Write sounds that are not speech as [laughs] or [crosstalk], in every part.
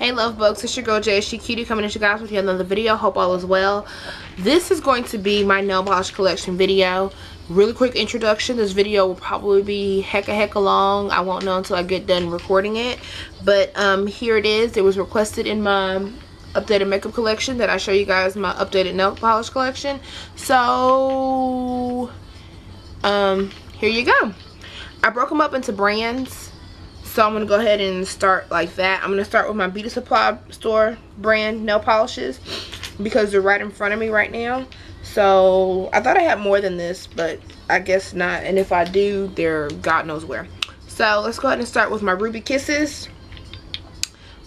Hey love bugs, it's your girl JSG Cutie coming at you guys with another video. Hope all is well. This is going to be my nail polish collection video. Really quick introduction. This video will probably be hecka hecka long. I won't know until I get done recording it. But um, here it is. It was requested in my updated makeup collection that I show you guys my updated nail polish collection. So, um, here you go. I broke them up into brands so I'm going to go ahead and start like that. I'm going to start with my Beauty Supply store brand nail polishes because they're right in front of me right now. So I thought I had more than this, but I guess not. And if I do, they're God knows where. So let's go ahead and start with my Ruby Kisses.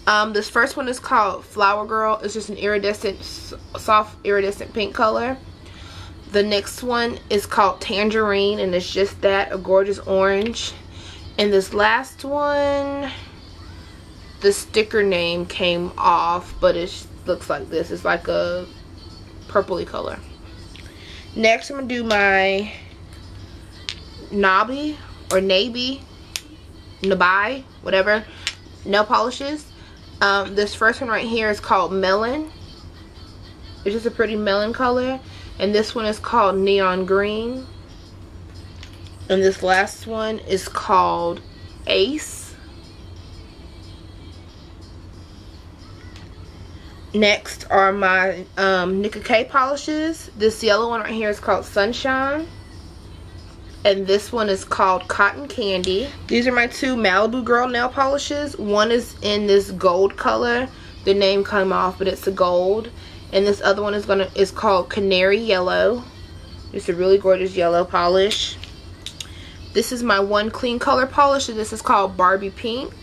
Um, this first one is called Flower Girl. It's just an iridescent, soft iridescent pink color. The next one is called Tangerine, and it's just that, a gorgeous orange. And this last one, the sticker name came off, but it looks like this. It's like a purpley color. Next, I'm going to do my Nabi or Nabi, Nabai, whatever, nail polishes. Um, this first one right here is called Melon. It's just a pretty melon color. And this one is called Neon Green. And this last one is called Ace. Next are my um, Nicka K polishes. This yellow one right here is called Sunshine. And this one is called Cotton Candy. These are my two Malibu Girl nail polishes. One is in this gold color. The name came off, but it's a gold. And this other one is gonna is called Canary Yellow. It's a really gorgeous yellow polish. This is my one clean color polish this is called Barbie Pink.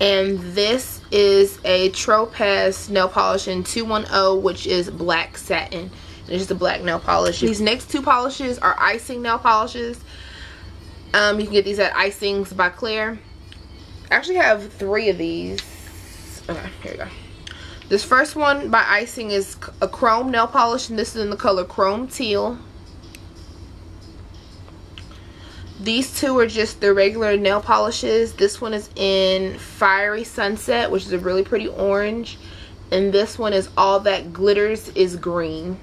And this is a Tropez nail polish in 210 which is black satin. It's just a black nail polish. These next two polishes are icing nail polishes. Um, you can get these at Icings by Claire. I actually have three of these. Okay, here we go. This first one by Icing is a chrome nail polish and this is in the color Chrome Teal. These two are just the regular nail polishes. This one is in Fiery Sunset, which is a really pretty orange. And this one is All That Glitters is Green.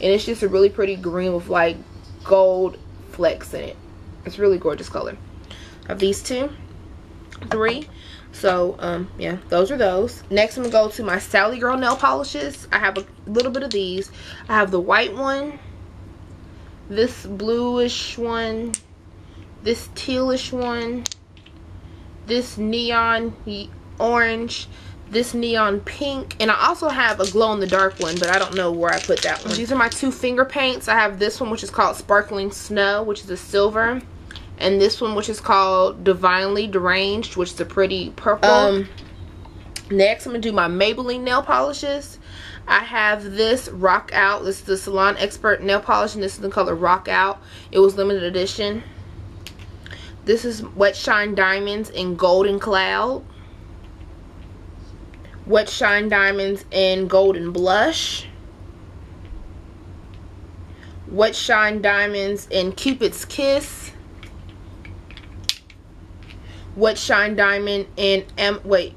And it's just a really pretty green with like gold flecks in it. It's really gorgeous color. Have these two. Three. So, um, yeah, those are those. Next, I'm going to go to my Sally Girl nail polishes. I have a little bit of these. I have the white one. This bluish one this tealish one, this neon orange, this neon pink, and I also have a glow-in-the-dark one, but I don't know where I put that one. These are my two finger paints. I have this one, which is called Sparkling Snow, which is a silver, and this one, which is called Divinely Deranged, which is a pretty purple. Um, next, I'm going to do my Maybelline nail polishes. I have this Rock Out. This is the Salon Expert nail polish, and this is the color Rock Out. It was limited edition. This is Wet Shine Diamonds in Golden Cloud. Wet Shine Diamonds in Golden Blush. Wet Shine Diamonds in Cupid's Kiss. Wet Shine Diamond in, am wait,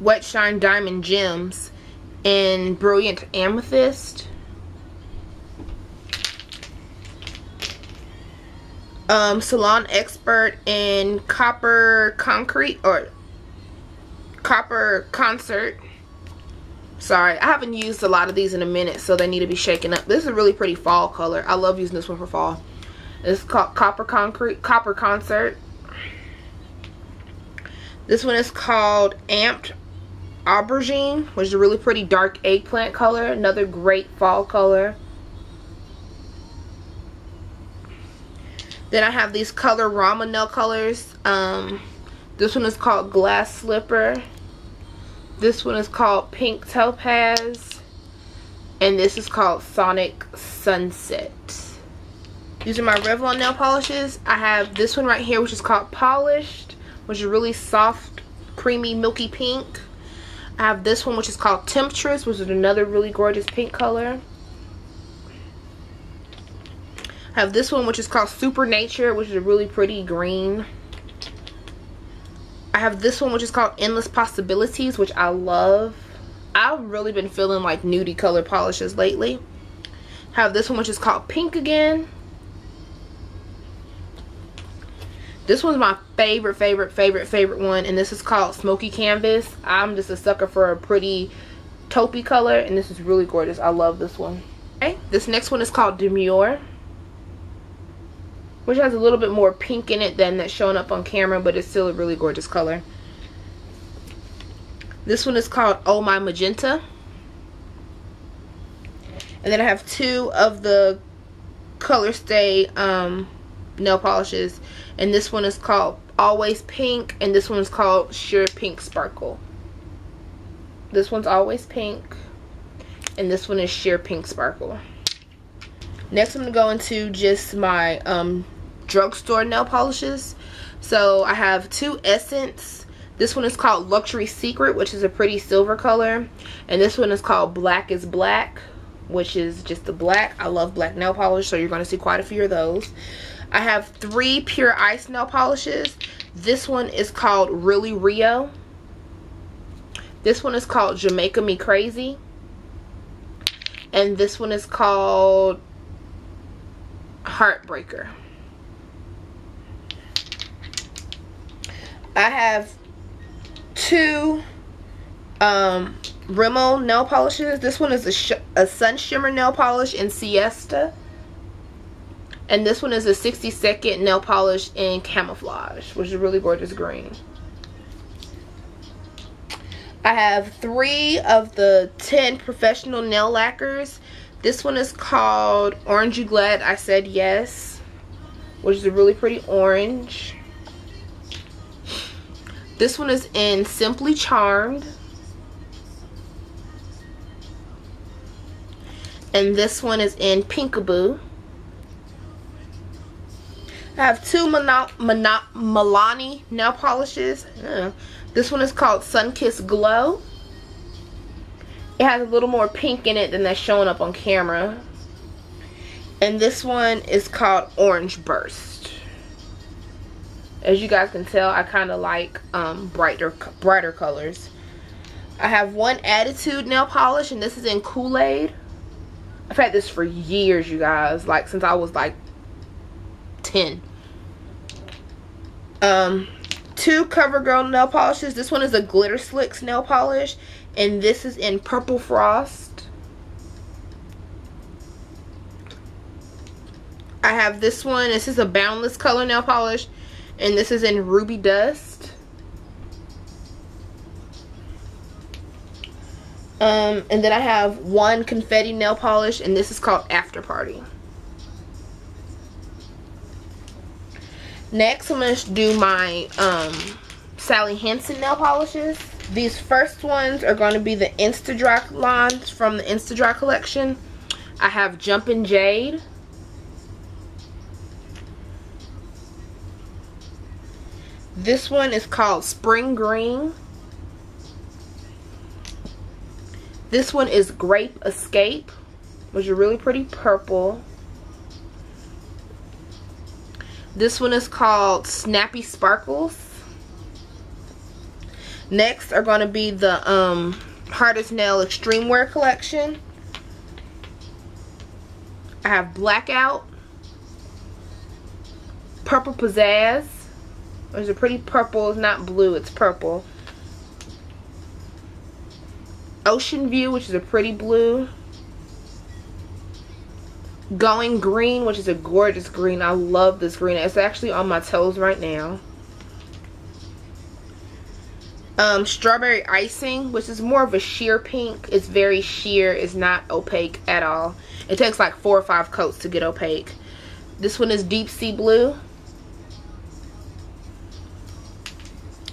Wet Shine Diamond Gems in Brilliant Amethyst. Um, salon expert in copper concrete or copper concert. Sorry i haven't used a lot of these in a minute so they need to be shaken up. This is a really pretty fall color. I love using this one for fall. It's called copper concrete copper concert. This one is called amped aubergine which is a really pretty dark eggplant color. Another great fall color Then I have these color Rama nail colors. Um, this one is called Glass Slipper. This one is called Pink Topaz. And this is called Sonic Sunset. These are my Revlon nail polishes. I have this one right here, which is called Polished, which is really soft, creamy, milky pink. I have this one, which is called Temptress, which is another really gorgeous pink color have this one which is called Super Nature which is a really pretty green. I have this one which is called Endless Possibilities, which I love. I've really been feeling like nudie color polishes lately. Have this one which is called Pink again. This one's my favorite, favorite, favorite, favorite one. And this is called Smoky Canvas. I'm just a sucker for a pretty taupey color. And this is really gorgeous. I love this one. Okay, this next one is called Demure. Which has a little bit more pink in it than that's showing up on camera. But it's still a really gorgeous color. This one is called Oh My Magenta. And then I have two of the Color Stay um, nail polishes and this one is called always pink and this one is called sheer pink sparkle this one's always pink and this one is sheer pink sparkle next i'm gonna go into just my um drugstore nail polishes so i have two essence this one is called luxury secret which is a pretty silver color and this one is called black is black which is just the black i love black nail polish so you're going to see quite a few of those I have three pure ice nail polishes. This one is called Really Rio. This one is called Jamaica Me Crazy. And this one is called Heartbreaker. I have two um, Rimmel nail polishes. This one is a, a Sun Shimmer nail polish in Siesta. And this one is a 60 second nail polish in camouflage, which is a really gorgeous green. I have three of the 10 professional nail lacquers. This one is called Orange You Glad I Said Yes, which is a really pretty orange. This one is in Simply Charmed. And this one is in Pinkaboo. I have two Mono Mono Milani nail polishes. This one is called Sunkissed Glow. It has a little more pink in it than that's showing up on camera. And this one is called Orange Burst. As you guys can tell, I kind of like um, brighter, brighter colors. I have one Attitude nail polish, and this is in Kool-Aid. I've had this for years, you guys. Like, since I was like 10 um two covergirl nail polishes this one is a glitter slicks nail polish and this is in purple frost i have this one this is a boundless color nail polish and this is in ruby dust um and then i have one confetti nail polish and this is called after party Next, I'm going to do my um, Sally Hansen nail polishes. These first ones are going to be the Insta-Dri lines from the Insta-Dri collection. I have Jumpin' Jade. This one is called Spring Green. This one is Grape Escape, which is really pretty purple. This one is called Snappy Sparkles. Next are going to be the um, Hard as Nail Extreme Wear collection. I have Blackout. Purple Pizzazz. There's a pretty purple. It's not blue. It's purple. Ocean View, which is a pretty blue. Going Green, which is a gorgeous green. I love this green. It's actually on my toes right now. Um, Strawberry Icing, which is more of a sheer pink. It's very sheer. It's not opaque at all. It takes like four or five coats to get opaque. This one is Deep Sea Blue.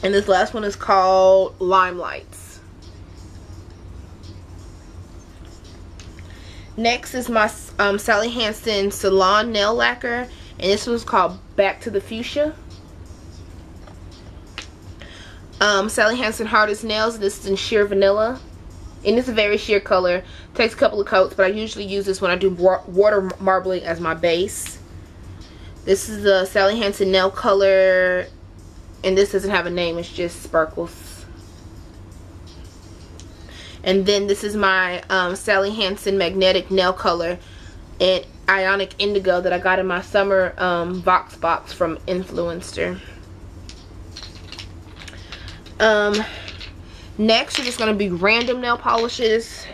And this last one is called Limelights. Next is my um, Sally Hansen Salon Nail Lacquer. And this one's called Back to the Fuchsia. Um, Sally Hansen Hardest Nails. This is in sheer vanilla. And it's a very sheer color. Takes a couple of coats, but I usually use this when I do water marbling as my base. This is the Sally Hansen Nail Color And this doesn't have a name, it's just sparkles. And then this is my um, Sally Hansen magnetic nail color in Ionic Indigo that I got in my summer um, Vox box from Influenster Um, next are just going to be random nail polishes.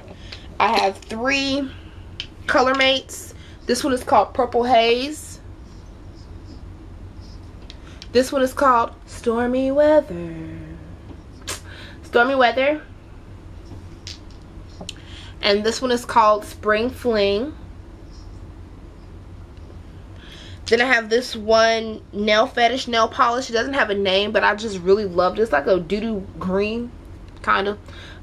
I have three color mates. This one is called Purple Haze. This one is called Stormy Weather. Stormy Weather. And this one is called Spring Fling. Then I have this one nail fetish nail polish. It doesn't have a name, but I just really loved it. It's like a doo-doo green, kind of.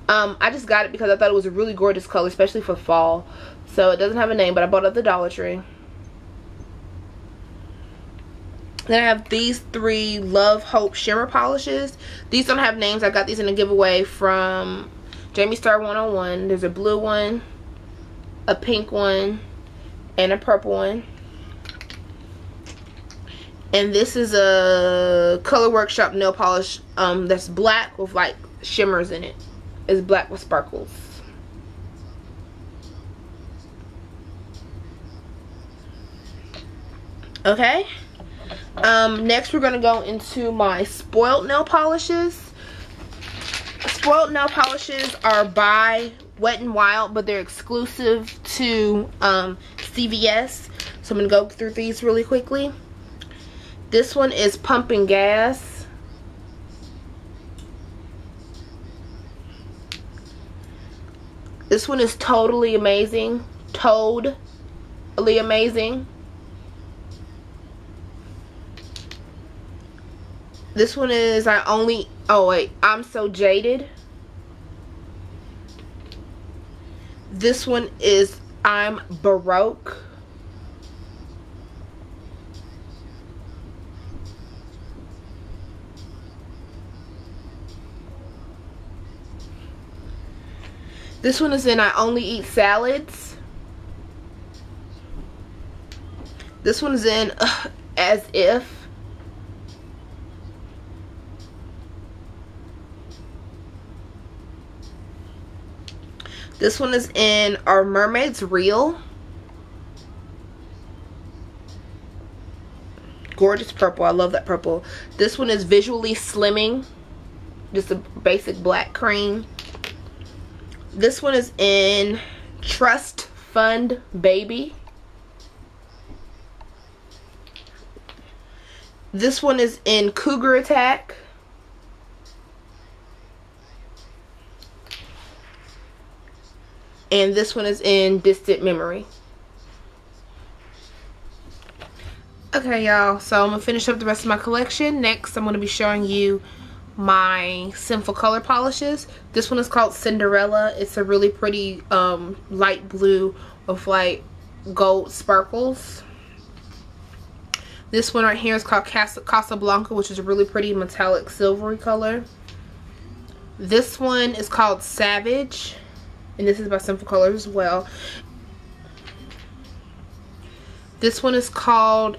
Um, I just got it because I thought it was a really gorgeous color, especially for fall. So it doesn't have a name, but I bought it at the Dollar Tree. Then I have these three Love Hope Shimmer Polishes. These don't have names. I got these in a giveaway from Jamie Star 101. There's a blue one, a pink one, and a purple one. And this is a Color Workshop nail polish um, that's black with like shimmers in it. It's black with sparkles. Okay. Um, next we're going to go into my spoiled nail polishes. Spoiled nail polishes are by Wet n Wild, but they're exclusive to um, CVS. So I'm going to go through these really quickly. This one is Pumping Gas. This one is totally amazing. Totally amazing. This one is I only oh wait, I'm so jaded. This one is I'm Baroque. This one is in I Only Eat Salads. This one is in uh, [laughs] As If. This one is in Are Mermaids Real? Gorgeous purple. I love that purple. This one is Visually Slimming. Just a basic black cream. This one is in Trust Fund Baby. This one is in Cougar Attack. And this one is in Distant Memory. Okay, y'all. So I'm to finish up the rest of my collection. Next, I'm to be showing you my Sinful Color polishes. This one is called Cinderella. It's a really pretty um, light blue with like gold sparkles. This one right here is called Casa Casablanca, which is a really pretty metallic silvery color. This one is called Savage, and this is by Sinful Colors as well. This one is called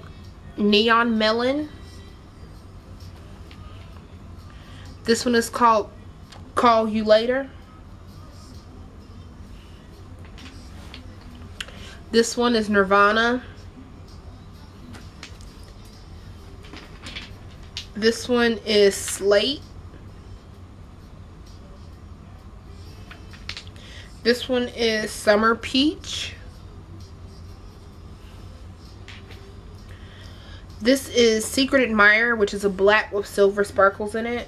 Neon Melon. This one is called Call You Later. This one is Nirvana. This one is Slate. This one is Summer Peach. This is Secret Admirer, which is a black with silver sparkles in it.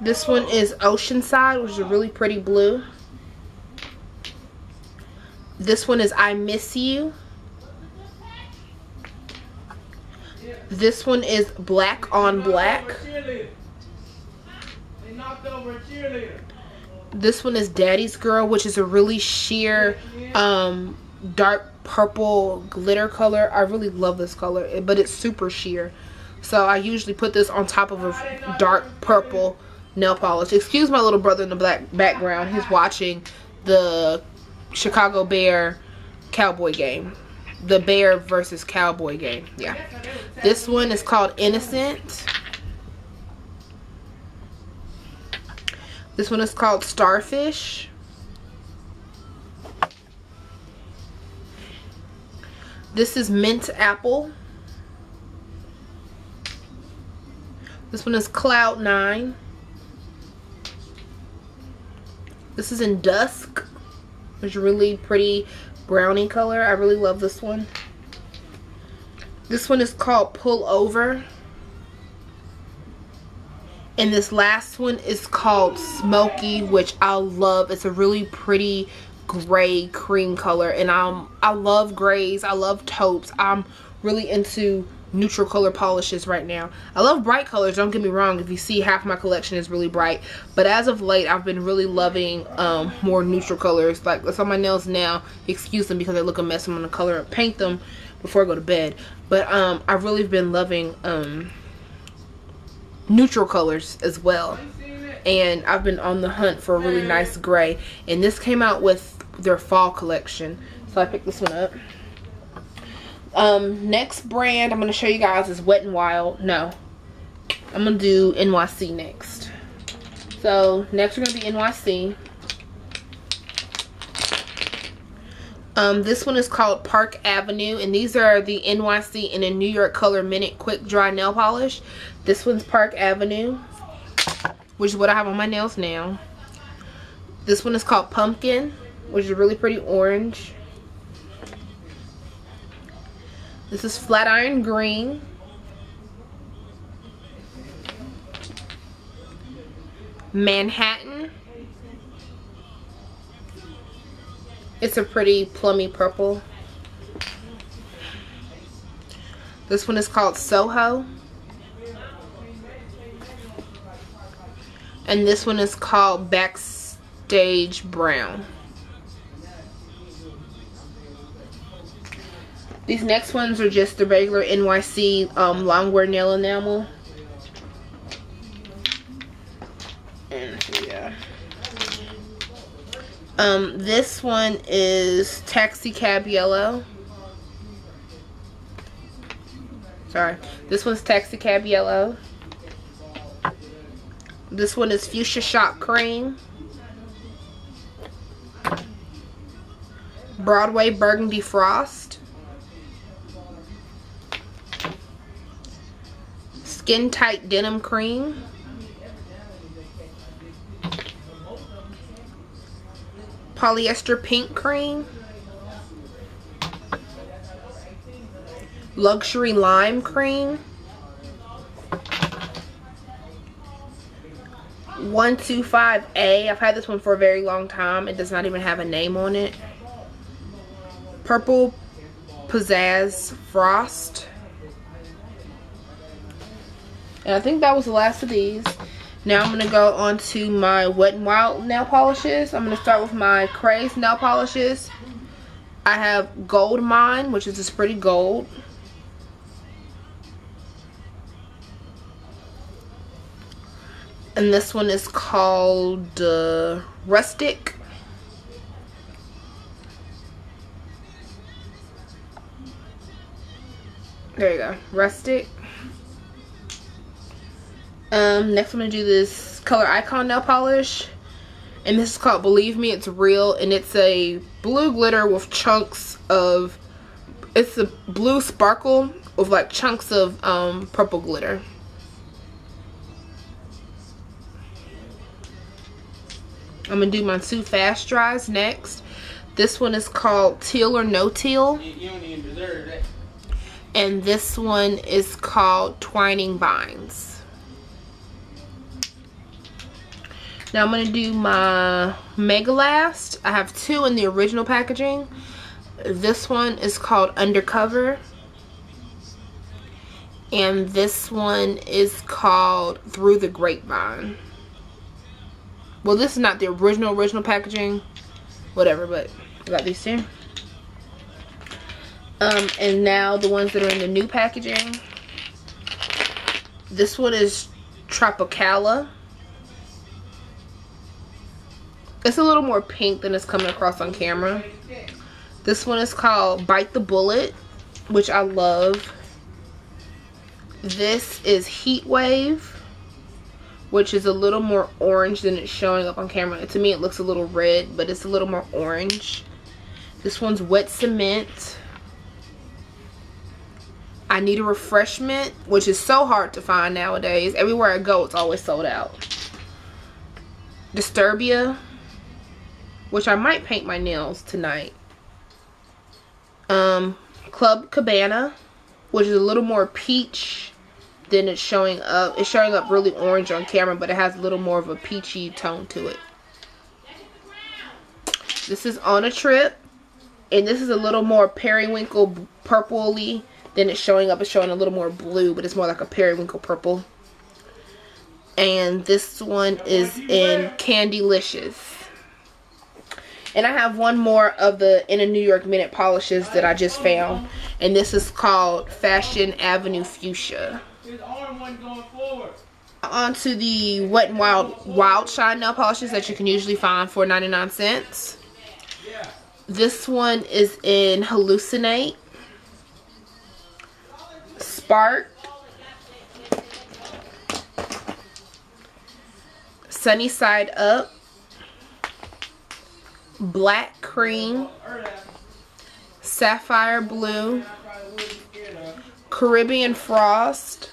This one is Oceanside, which is a really pretty blue. This one is I Miss You. This one is Black on Black. This one is Daddy's Girl, which is a really sheer, um, dark purple glitter color. I really love this color, but it's super sheer. So I usually put this on top of a dark purple nail polish. Excuse my little brother in the black background. He's watching the Chicago Bear Cowboy game. the bear versus cowboy game. Yeah. This one is called Innocent. This one is called Starfish. This is Mint Apple. This one is Cloud Nine. This is in Dusk. It's really pretty brownie color. I really love this one. This one is called Pull Over. And this last one is called Smoky, which I love. It's a really pretty gray cream color. And I'm, I love grays. I love taupes. I'm really into neutral color polishes right now. I love bright colors, don't get me wrong. If you see, half my collection is really bright. But as of late, I've been really loving um, more neutral colors. Like, it's on my nails now. Excuse them because they look a mess. I'm going to color and paint them before I go to bed. But um, I've really been loving... Um, neutral colors as well. And I've been on the hunt for a really nice gray. And this came out with their fall collection. So I picked this one up. Um next brand I'm going to show you guys is Wet n Wild. No. I'm going to do NYC next. So next we're going to be NYC Um, this one is called Park Avenue, and these are the NYC in a New York Color Minute Quick Dry Nail Polish. This one's Park Avenue, which is what I have on my nails now. This one is called Pumpkin, which is really pretty orange. This is Flatiron Green. Manhattan. It's a pretty plummy purple. This one is called Soho. And this one is called Backstage Brown. These next ones are just the regular NYC um, longwear nail enamel. Um, this one is Taxi Cab Yellow. Sorry. This one's Taxi Cab Yellow. This one is Fuchsia Shop Cream. Broadway Burgundy Frost. Skin Tight Denim Cream. Polyester pink cream. Luxury lime cream. 125A I've had this one for a very long time. It does not even have a name on it. Purple pizzazz frost. And I think that was the last of these now I'm going to go on to my Wet n Wild nail polishes. I'm going to start with my Craze nail polishes. I have Gold Mine, which is this pretty gold. And this one is called uh, Rustic. There you go. Rustic. Um, next I'm going to do this Color Icon nail polish. And this is called Believe Me It's Real. And it's a blue glitter with chunks of, it's a blue sparkle with like chunks of um, purple glitter. I'm going to do my two fast dries next. This one is called Teal or No Teal. And this one is called Twining Vines. Now I'm going to do my Mega Last. I have two in the original packaging. This one is called Undercover. And this one is called Through the Grapevine. Well, this is not the original, original packaging. Whatever, but I got these two. Um, and now the ones that are in the new packaging. This one is Tropicala. It's a little more pink than it's coming across on camera. This one is called Bite the Bullet, which I love. This is Heat Wave, which is a little more orange than it's showing up on camera. To me, it looks a little red, but it's a little more orange. This one's Wet Cement. I need a refreshment, which is so hard to find nowadays. Everywhere I go, it's always sold out. Disturbia, which I might paint my nails tonight. Um, Club Cabana, which is a little more peach than it's showing up. It's showing up really orange on camera, but it has a little more of a peachy tone to it. This is On a Trip, and this is a little more periwinkle purpley than it's showing up. It's showing a little more blue, but it's more like a periwinkle purple. And this one is in Candylicious. And I have one more of the In a New York Minute polishes that I just found. And this is called Fashion Avenue Fuchsia. On to the Wet n Wild Wild Shine nail polishes that you can usually find for 99 cents. This one is in Hallucinate. Spark. Sunny Side Up black cream, sapphire blue, Caribbean frost.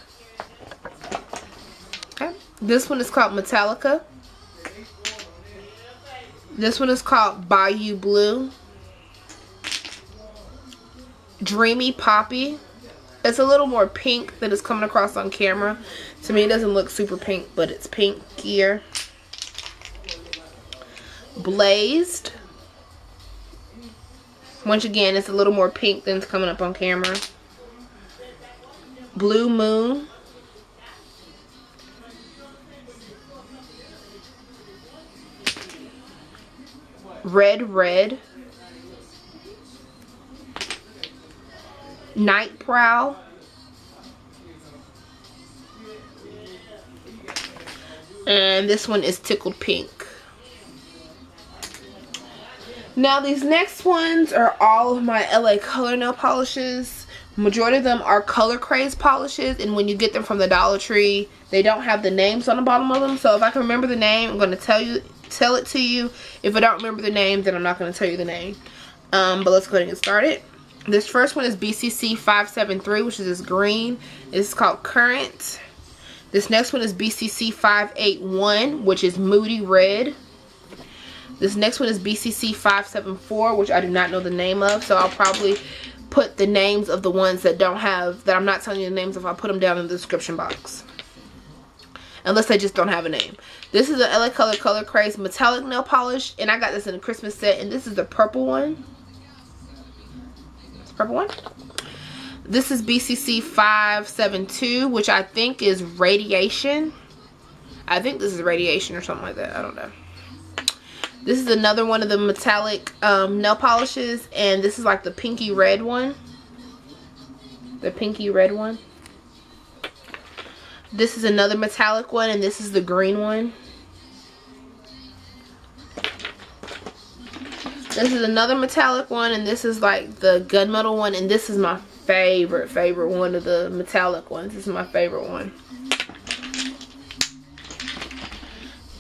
Okay. This one is called Metallica. This one is called Bayou Blue. Dreamy Poppy. It's a little more pink than it's coming across on camera. To me, it doesn't look super pink, but it's pink here. Blazed. Once again, it's a little more pink than it's coming up on camera. Blue Moon. Red Red. Night Prowl. And this one is Tickled Pink. Now these next ones are all of my LA Color nail polishes. Majority of them are Color Craze polishes and when you get them from the Dollar Tree, they don't have the names on the bottom of them. So if I can remember the name, I'm going to tell you tell it to you. If I don't remember the name, then I'm not going to tell you the name. Um, but let's go ahead and get started. This first one is BCC 573, which is this green. It's called Current. This next one is BCC 581, which is Moody Red. This next one is BCC 574, which I do not know the name of. So I'll probably put the names of the ones that don't have, that I'm not telling you the names of. I'll put them down in the description box. Unless they just don't have a name. This is a LA Color Color Craze metallic nail polish. And I got this in a Christmas set. And this is the purple one. It's purple one. This is BCC 572, which I think is radiation. I think this is radiation or something like that. I don't know. This is another one of the metallic um, nail polishes. And this is like the pinky red one. The pinky red one. This is another metallic one. And this is the green one. This is another metallic one. And this is like the gunmetal one. And this is my favorite, favorite one of the metallic ones. This is my favorite one.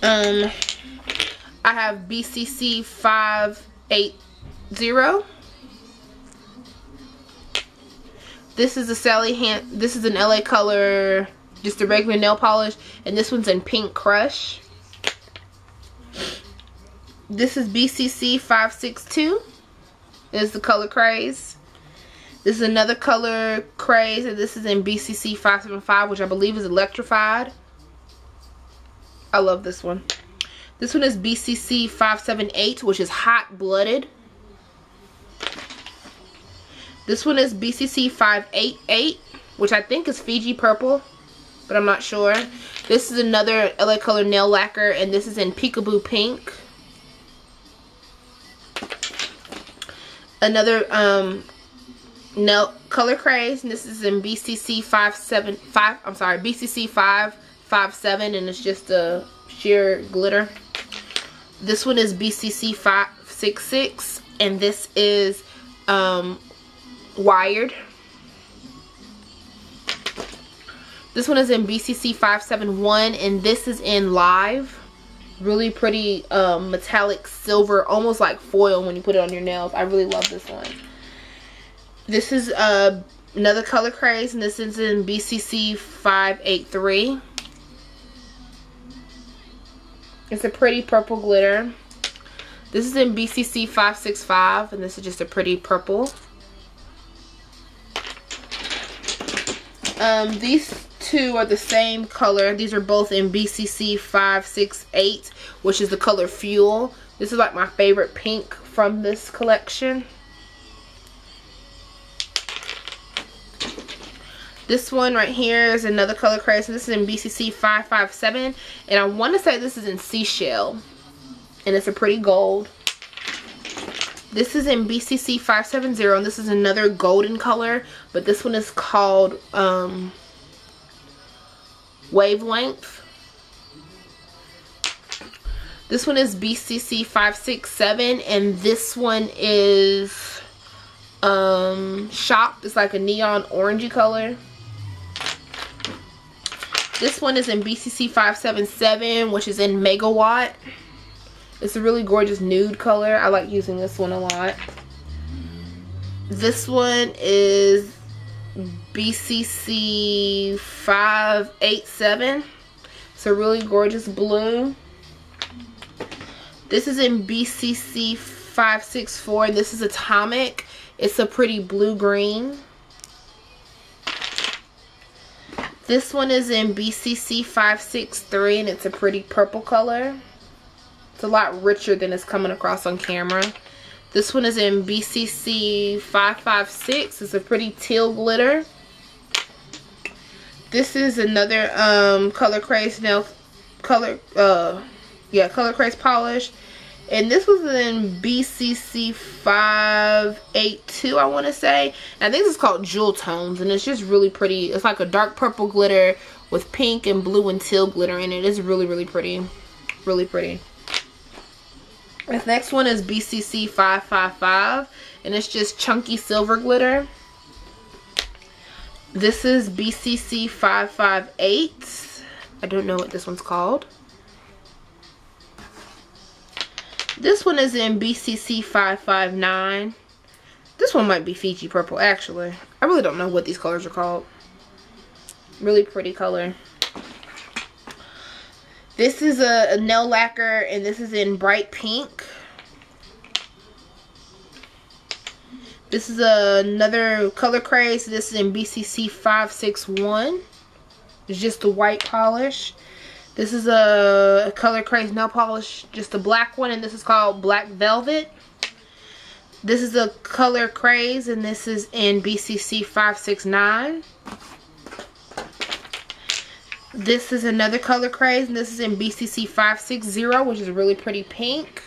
Um, I have BCC 580. This is a Sally Hand. This is an LA color, just a regular nail polish, and this one's in Pink Crush. This is BCC 562. This is the color craze. This is another color craze, and this is in BCC 575, which I believe is electrified. I love this one. This one is BCC 578, which is hot-blooded. This one is BCC 588, which I think is Fiji Purple, but I'm not sure. This is another LA Color nail lacquer, and this is in Peekaboo Pink. Another um, nail color craze, and this is in BCC 575. I'm sorry, BCC 557, and it's just a sheer glitter. This one is BCC 566 and this is um, Wired. This one is in BCC 571 and this is in Live. Really pretty um, metallic silver, almost like foil when you put it on your nails. I really love this one. This is uh, another color craze and this is in BCC 583. It's a pretty purple glitter. This is in BCC 565 and this is just a pretty purple. Um, these two are the same color. These are both in BCC 568, which is the color Fuel. This is like my favorite pink from this collection. This one right here is another color craze. This is in BCC 557. And I want to say this is in Seashell. And it's a pretty gold. This is in BCC 570. And this is another golden color. But this one is called um, Wavelength. This one is BCC 567. And this one is um, Shop. It's like a neon orangey color. This one is in BCC 577, which is in Megawatt. It's a really gorgeous nude color. I like using this one a lot. This one is BCC 587. It's a really gorgeous blue. This is in BCC 564. This is Atomic. It's a pretty blue-green. This one is in BCC 563 and it's a pretty purple color. It's a lot richer than it's coming across on camera. This one is in BCC 556. It's a pretty teal glitter. This is another um, color craze nail color uh yeah color craze polish and this was in BCC 582 I want to say. And I think this is called Jewel Tones and it's just really pretty. It's like a dark purple glitter with pink and blue and teal glitter in it. It's really really pretty. Really pretty. This next one is BCC 555 and it's just chunky silver glitter. This is BCC 558 I don't know what this one's called This one is in BCC 559. This one might be Fiji Purple, actually. I really don't know what these colors are called. Really pretty color. This is a, a nail lacquer, and this is in bright pink. This is a, another color craze. This is in BCC 561. It's just a white polish. This is a color craze nail polish, just a black one, and this is called Black Velvet. This is a color craze, and this is in BCC 569. This is another color craze, and this is in BCC 560, which is a really pretty pink.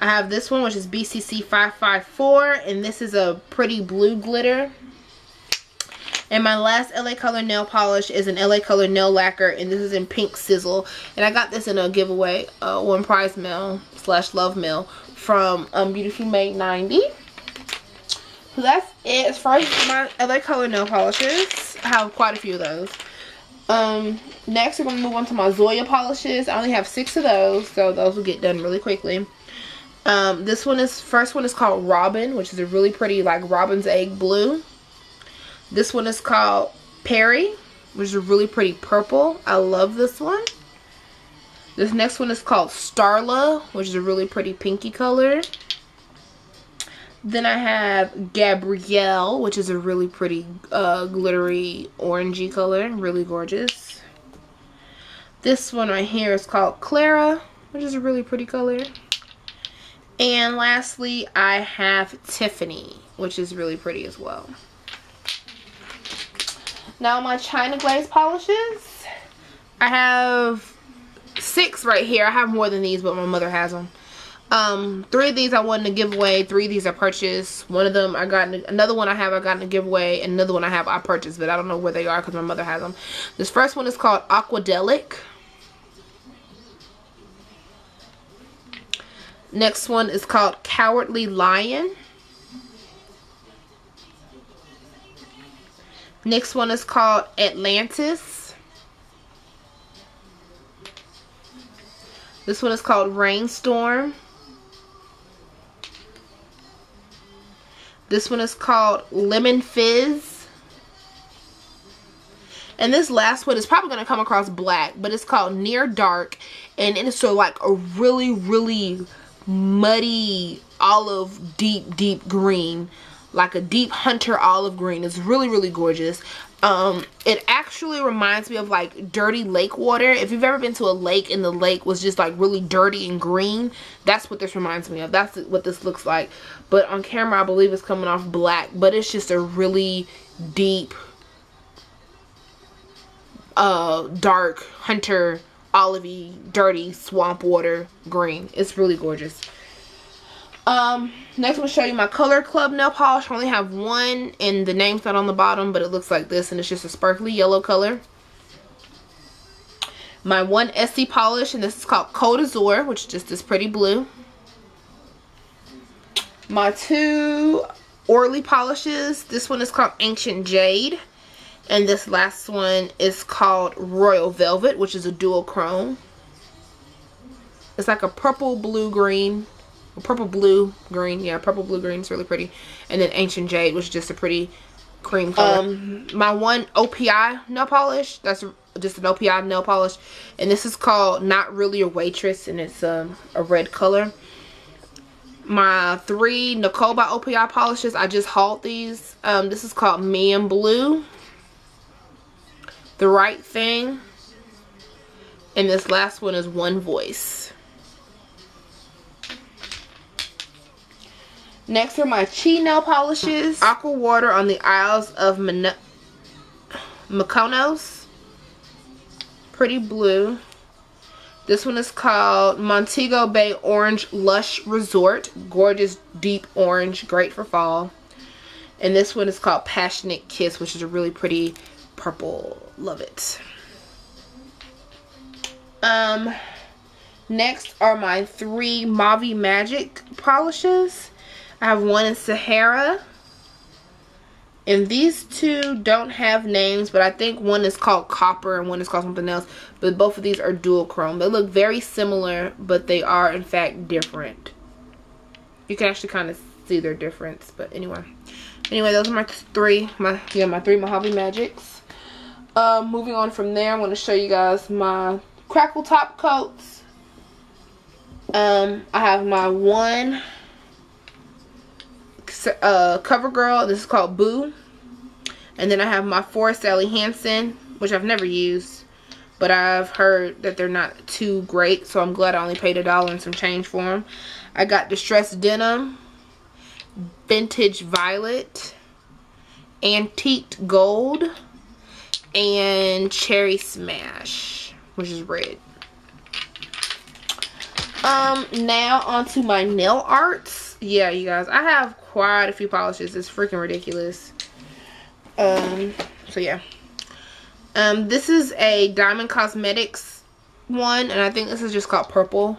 I have this one, which is BCC 554, and this is a pretty blue glitter. And my last LA Color nail polish is an LA Color nail lacquer. And this is in Pink Sizzle. And I got this in a giveaway, uh, one prize mail slash love mail from um, Beautifully Made 90. So that's it as far as my LA Color nail polishes. I have quite a few of those. Um, next we're going to move on to my Zoya polishes. I only have six of those, so those will get done really quickly. Um, this one is, first one is called Robin, which is a really pretty like Robin's Egg Blue. This one is called Perrie, which is a really pretty purple. I love this one. This next one is called Starla, which is a really pretty pinky color. Then I have Gabrielle, which is a really pretty uh, glittery orangey color. Really gorgeous. This one right here is called Clara, which is a really pretty color. And lastly, I have Tiffany, which is really pretty as well. Now my China Glaze polishes. I have six right here. I have more than these, but my mother has them. Um, three of these I wanted to give away. Three of these I purchased. One of them I got, another one I have I got in a giveaway. Another one I have I purchased, but I don't know where they are because my mother has them. This first one is called Aquadelic. Next one is called Cowardly Lion. Next one is called Atlantis. This one is called Rainstorm. This one is called Lemon Fizz. And this last one is probably going to come across black, but it's called Near Dark. And it's so like a really, really muddy olive deep, deep green. Like a deep hunter olive green. It's really, really gorgeous. Um, it actually reminds me of like dirty lake water. If you've ever been to a lake and the lake was just like really dirty and green, that's what this reminds me of. That's what this looks like. But on camera, I believe it's coming off black. But it's just a really deep, uh, dark, hunter, olivey, dirty swamp water green. It's really gorgeous. Um, next I'm going to show you my Color Club nail polish. I only have one and the name's not on the bottom, but it looks like this and it's just a sparkly yellow color. My one Essie polish and this is called Cold Azure, which is just this pretty blue my two Orly polishes. This one is called Ancient Jade. And this last one is called Royal Velvet, which is a dual chrome. It's like a purple, blue, green. Purple, blue, green. Yeah, purple, blue, green. is really pretty. And then Ancient Jade, which is just a pretty cream color. Um, my one OPI nail polish. That's just an OPI nail polish. And this is called Not Really a Waitress. And it's um, a red color my three Nicole by OPI polishes. I just hauled these. Um, this is called me Man Blue. The Right Thing. And this last one is One Voice. Next are my Chi nail polishes. Aqua Water on the Isles of Mon Mykonos. Pretty blue. This one is called Montego Bay Orange Lush Resort. Gorgeous deep orange. Great for fall. And this one is called Passionate Kiss, which is a really pretty purple. Love it. Um, next are my three Mojave Magic polishes. I have one in Sahara. And these two don't have names, but I think one is called copper and one is called something else. But both of these are dual chrome. They look very similar, but they are in fact different. You can actually kind of see their difference, but anyway. Anyway, those are my three, my yeah, my three Mojave Magics. Um, moving on from there, I'm going to show you guys my Crackle Top Coats. Um, I have my one uh, CoverGirl. This is called Boo. And then I have my four Sally Hansen, which I've never used. But I've heard that they're not too great. So I'm glad I only paid a dollar and some change for them. I got Distressed Denim. Vintage Violet. Antiqued Gold. And Cherry Smash. Which is red. Um, now onto my nail arts. Yeah, you guys. I have quite a few polishes. It's freaking ridiculous. Um, so yeah. Um, this is a Diamond Cosmetics one, and I think this is just called Purple.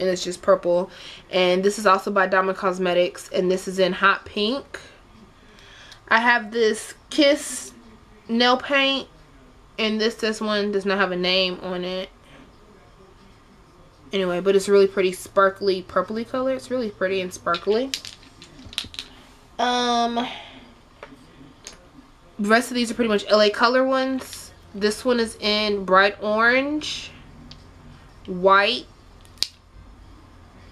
And it's just purple. And this is also by Diamond Cosmetics, and this is in hot pink. I have this Kiss nail paint, and this this one does not have a name on it. Anyway, but it's really pretty sparkly purpley color. It's really pretty and sparkly. Um, the rest of these are pretty much LA Color ones. This one is in bright orange, white,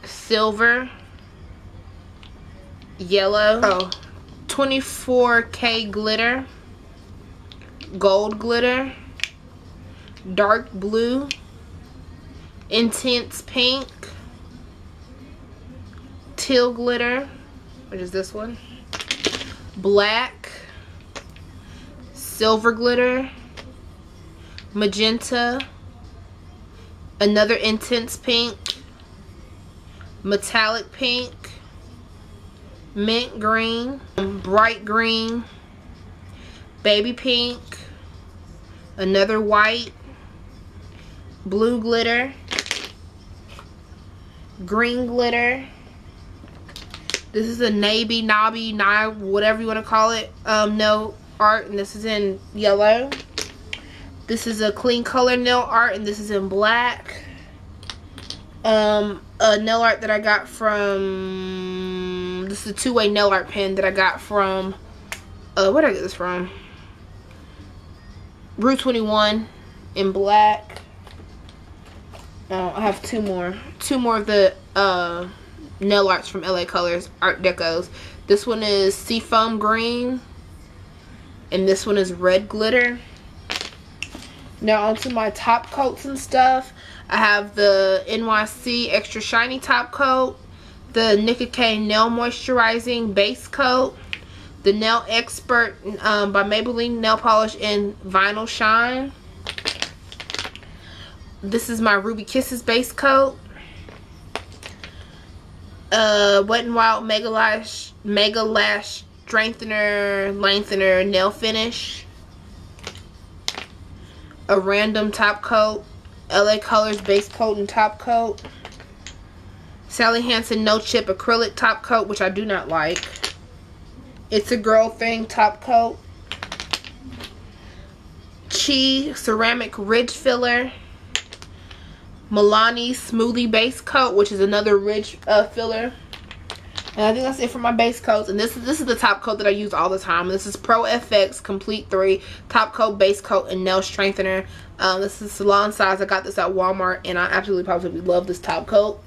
silver, yellow, oh, 24K glitter, gold glitter, dark blue, intense pink, teal glitter, which is this one, black, silver glitter, magenta, another intense pink, metallic pink, mint green, bright green, baby pink, another white, blue glitter, green glitter, this is a navy, knobby, knife, whatever you want to call it. Um, no, art and this is in yellow. This is a Kleancolor nail art and this is in black. Um, a nail art that I got from, this is a two-way nail art pen that I got from, uh, where did I get this from? Rue 21 in black. Oh, I have two more. Two more of the uh, nail arts from LA Colors Art Decos. This one is Seafoam Green. And this one is Red Glitter. Now onto my top coats and stuff. I have the NYC Extra Shiny Top Coat. The Nicka K Nail Moisturizing Base Coat. The Nail Expert um, by Maybelline Nail Polish in Vinyl Shine. This is my Ruby Kisses base coat. Uh, Wet n Wild Mega Lash, Mega Lash Strengthener, Lengthener, Nail Finish. A random top coat. LA Colors base coat and top coat. Sally Hansen No Chip Acrylic top coat, which I do not like. It's a Girl Thing top coat. Chi Ceramic Ridge Filler. Milani Smoothie Base Coat, which is another ridge uh, filler. And I think that's it for my base coats. And this is this is the top coat that I use all the time. This is Pro FX Complete 3 top coat, base coat, and nail strengthener. Um, this is salon size. I got this at Walmart, and I absolutely positively love this top coat.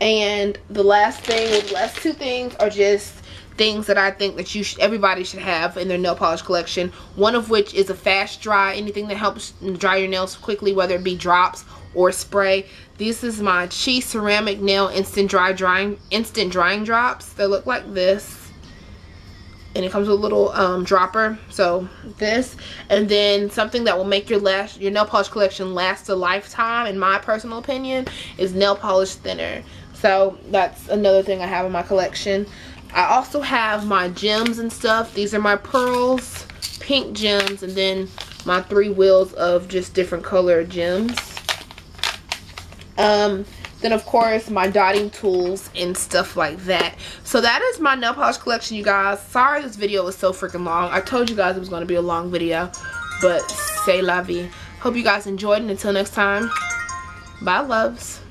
And the last thing, the last two things are just things that I think that you should, everybody should have in their nail polish collection. One of which is a fast dry, anything that helps dry your nails quickly, whether it be drops or spray. This is my Chi Ceramic Nail Instant Dry Drying Instant Drying Drops. They look like this. And it comes with a little um, dropper. So this. And then something that will make your last your nail polish collection last a lifetime, in my personal opinion, is nail polish thinner. So that's another thing I have in my collection. I also have my gems and stuff. These are my pearls, pink gems, and then my three wheels of just different color gems. Um, then of course my dotting tools and stuff like that. So that is my nail polish collection you guys. Sorry this video was so freaking long. I told you guys it was going to be a long video. But say la vie. Hope you guys enjoyed and until next time. Bye loves.